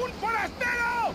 ¡Un forastero!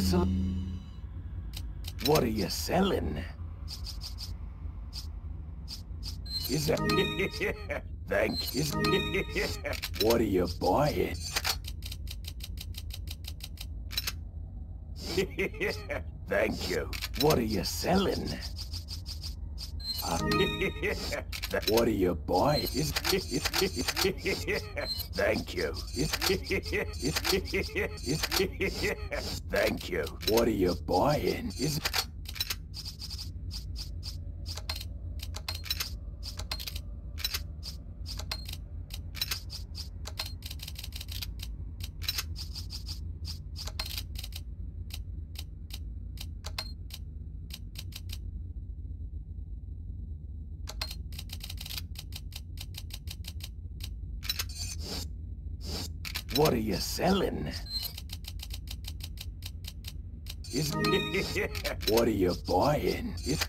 Sel- What are you selling? Is it? Thank you. what are you buying? Thank you. What are you selling? What are you buying? Thank you. Thank you. What are you buying? What are you selling? Is what are you buying? Is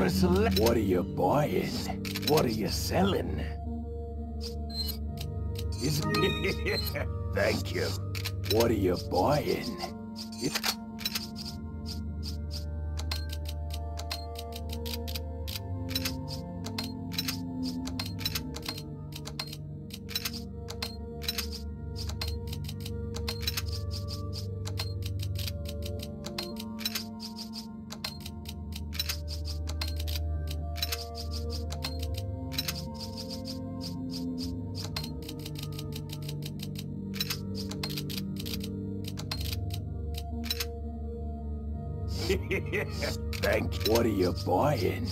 Gotta select. What are you buying? What are you selling? Is Thank you. What are you buying? It buying?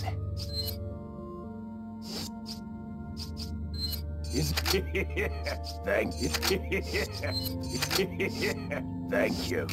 Thank you. Thank you.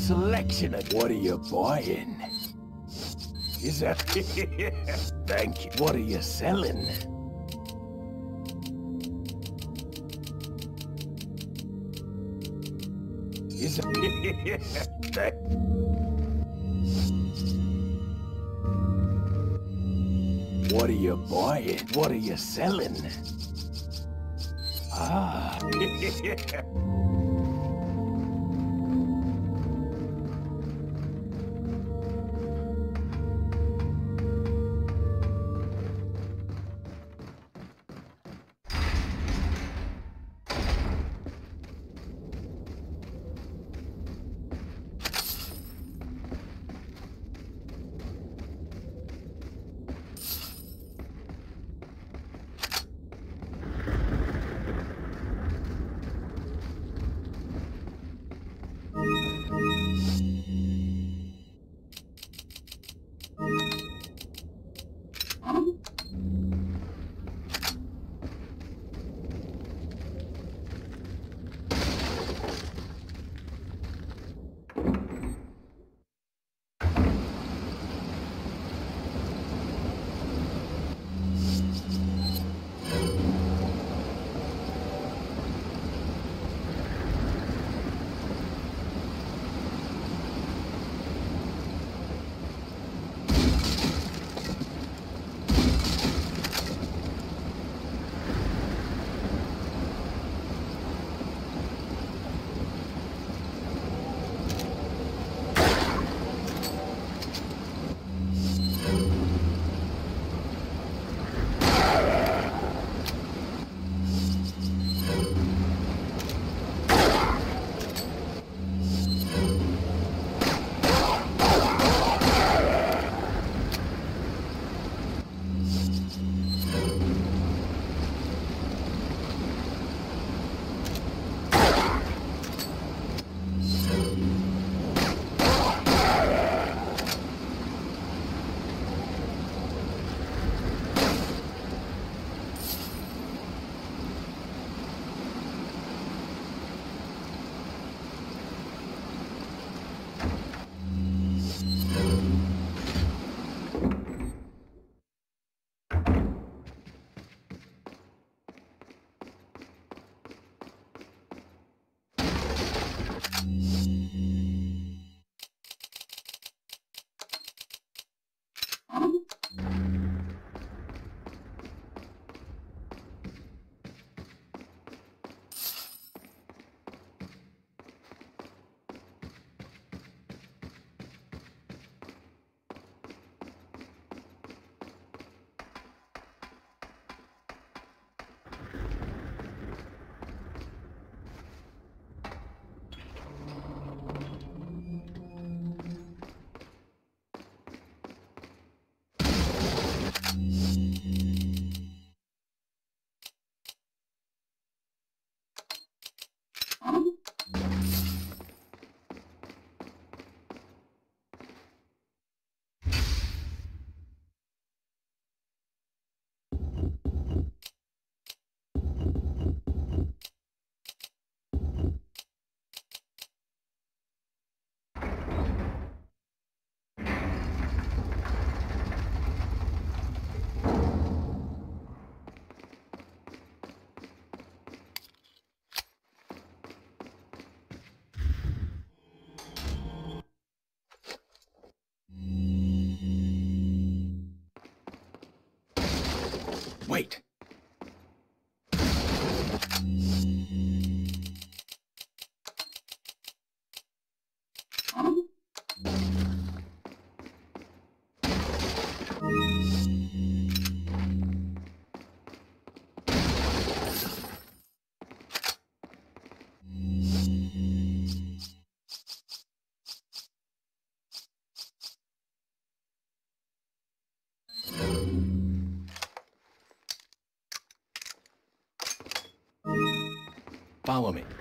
Selection of what are you buying? Is that Thank you. What are you selling? Is that What are you buying? What are you selling? Ah. Wait! Follow me.